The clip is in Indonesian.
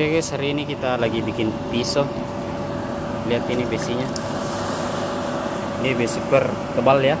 Oke guys, hari ini kita lagi bikin pisau. Lihat ini besinya. Ini besi super tebal ya.